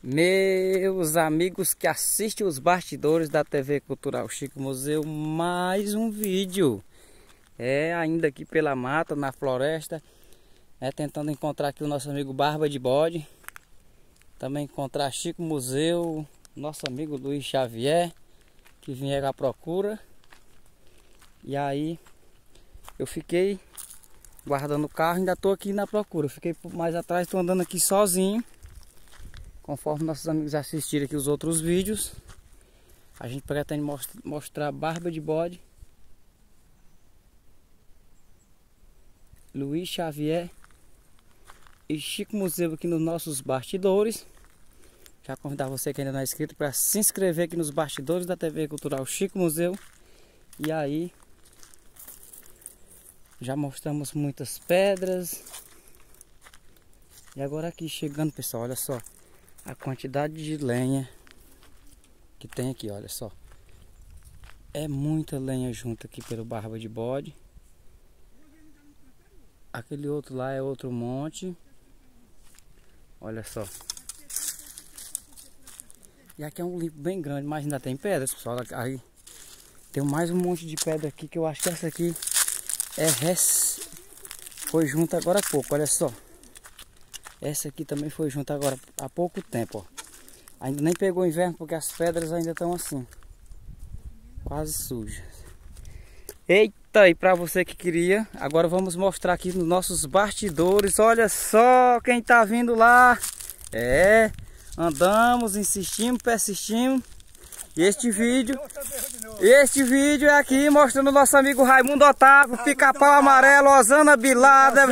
Meus amigos que assistem os bastidores da TV Cultural Chico Museu, mais um vídeo. É, ainda aqui pela mata, na floresta, é, tentando encontrar aqui o nosso amigo Barba de Bode. Também encontrar Chico Museu, nosso amigo Luiz Xavier, que vinha à procura. E aí, eu fiquei guardando o carro, ainda estou aqui na procura. Fiquei mais atrás, estou andando aqui sozinho. Conforme nossos amigos assistirem aqui os outros vídeos, a gente pretende mostrar barba de bode, Luiz Xavier e Chico Museu aqui nos nossos bastidores. Já convidar você que ainda não é inscrito para se inscrever aqui nos bastidores da TV Cultural Chico Museu. E aí, já mostramos muitas pedras. E agora aqui chegando, pessoal, olha só a quantidade de lenha que tem aqui, olha só. É muita lenha junto aqui pelo Barba de Bode. Aquele outro lá é outro monte. Olha só. E aqui é um limpo bem grande, mas ainda tem pedras, pessoal. Aí tem mais um monte de pedra aqui que eu acho que essa aqui é res... foi junto agora há pouco, olha só. Essa aqui também foi junto agora há pouco tempo, ó. Ainda nem pegou inverno porque as pedras ainda estão assim. Quase sujas. Eita, e para você que queria, agora vamos mostrar aqui nos nossos bastidores. Olha só quem tá vindo lá. É, andamos, insistimos, persistimos. E este vídeo, este vídeo é aqui mostrando o nosso amigo Raimundo Otávio, pica-pau amarelo, Osana Bilada.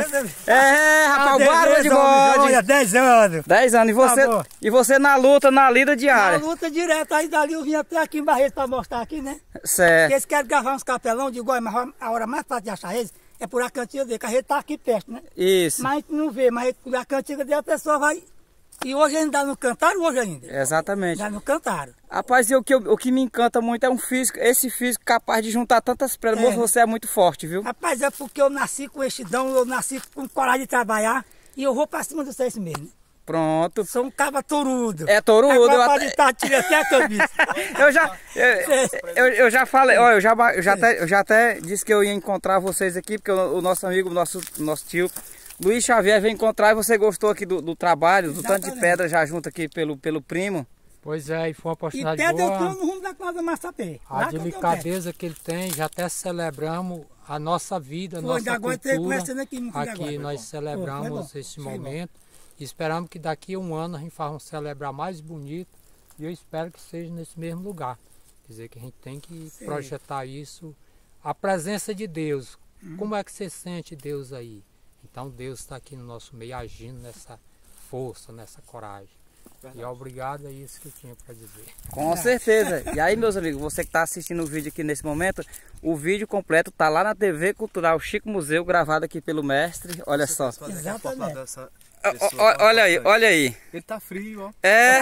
É, rapaz, barba de bode. Olha, 10 anos. 10 anos. E você, tá e você na luta, na lida diária? Na luta direta. Aí dali eu vim até aqui em Barreto pra mostrar aqui, né? Certo. Porque eles querem gravar uns capelão, digo, olha, mas a hora mais fácil de achar eles é por a cantiga dele, que a gente tá aqui perto, né? Isso. Mas a gente não vê, mas a cantiga dele a pessoa vai e hoje ainda não cantaram hoje ainda? Exatamente. Já não cantaram. Rapaz, o que, o que me encanta muito é um físico, esse físico capaz de juntar tantas pedras. É. Você é muito forte, viu? Rapaz, é porque eu nasci com extidão, eu nasci com coragem de trabalhar e eu vou pra cima dos seis meses. Pronto. Sou um caba torudo. É torudo. Agora eu até... estar, tira até a camisa. eu já, eu, eu, eu, já falei, ó, eu já, eu já, até, eu já até disse que eu ia encontrar vocês aqui, porque o, o nosso amigo, o nosso, nosso tio, Luiz Xavier veio encontrar e você gostou aqui do, do trabalho, do tanto de pedra já junto aqui pelo, pelo primo. Pois é, e foi uma oportunidade e pedra boa. eu no rumo da casa Massapé. A delicadeza que ele tem, já até celebramos a nossa vida, a foi, nossa agora cultura. Aqui, aqui agora, nós celebramos foi, esse momento. E esperamos que daqui a um ano a gente faça um celebrar mais bonito. E eu espero que seja nesse mesmo lugar. Quer dizer, que a gente tem que Sim. projetar isso. A presença de Deus. Hum. Como é que você sente Deus aí? Então Deus está aqui no nosso meio agindo nessa força, nessa coragem. Verdade. E obrigado, é isso que eu tinha para dizer. Com certeza. E aí, meus amigos, você que está assistindo o vídeo aqui nesse momento, o vídeo completo está lá na TV Cultural Chico Museu, gravado aqui pelo mestre. Olha só. Exatamente. olha aí, olha aí. Ele tá frio, ó. É.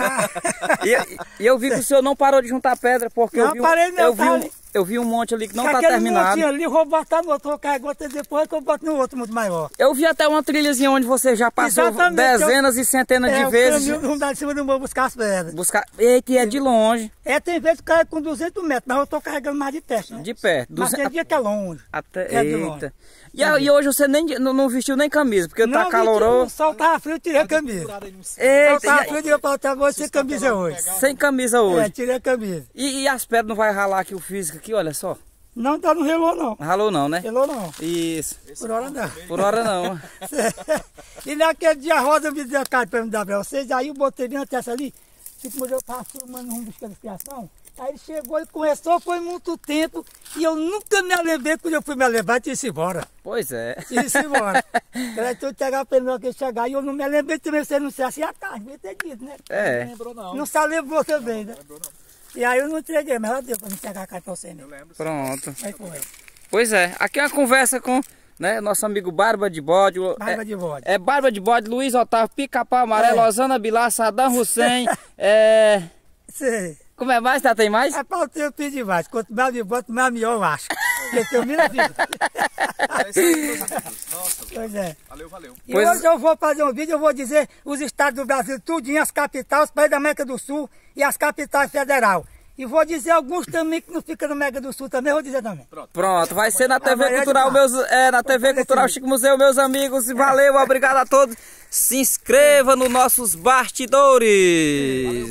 e, e, eu vi que o senhor não parou de juntar pedra, porque não, eu vi, parei, não, eu vi um, eu vi um monte ali que não está terminado. Montinho ali, vou botar no outro, vou carregar outro depois que eu boto no outro muito maior. Eu vi até uma trilhazinha onde você já passou Exatamente, dezenas eu, e centenas é, de vezes. Eu vamos dar em cima do morro buscar as pedras. Buscar. E é de longe. É, tem vezes que carrega com 200 metros, mas eu estou carregando mais de teste, né? De perto. Mas tem dia que é longe. Até, é eita. E, e, hoje você nem, não, não, vestiu nem camisa, porque não, tá caloroso. O sol tava frio, tirei a camisa. Eita, tava frio, tirei pra outra voz sem camisa hoje. Sem camisa hoje. É, tirei a camisa. E, e as pedras não vai ralar aqui o físico aqui, olha só. Não, tá no relou não. Ralou não, né? Relou não. Isso. Por hora não. Por hora não. e naquele dia a roda me deu a carta pra me dar pra vocês, aí eu botei dentro dessa ali, tipo, eu tava filmando um buscando criação, aí ele chegou e começou, foi muito tempo, e eu nunca me lembrei quando eu fui me levar e disse embora. Pois é. Disse embora. Era tudo chegar pra ele que chegar, e eu não me lembrei também, se não sei assim, a carne, devia ter dito, né? É. Não lembrou não. Não se lembrou também, né? Não lembrou não. E aí eu não entreguei, mas ela deu pra me entregar a carta pra você, né? Eu lembro. Pronto. Aí foi. Pois é, aqui é uma conversa com né, nosso amigo Barba de Bode. Barba é, de Bode. É Barba de Bode, Luiz Otávio, Pica-Pau Amarelo, é. Osana Bilar, Saddam Hussein, é... Sim. Como é mais, tá? Tem mais? É pra eu pedir mais. Quanto mais de bode, mais melhor eu acho. Eu me vida. É isso aí, meus amigos. Nossa, Pois é. valeu, valeu. E Pois- hoje eu vou fazer um vídeo, eu vou dizer os estados do Brasil, tudinho, as capitais, os países da América do Sul e as capitais federal. E vou dizer alguns também que não ficam na América do Sul também, vou dizer também. Pronto, vai ser na TV Amanhã de Cultural, meus, é, na TV Cultural Chico Museu, meus amigos. Valeu, obrigado a todos. Se inscreva nos nossos bastidores.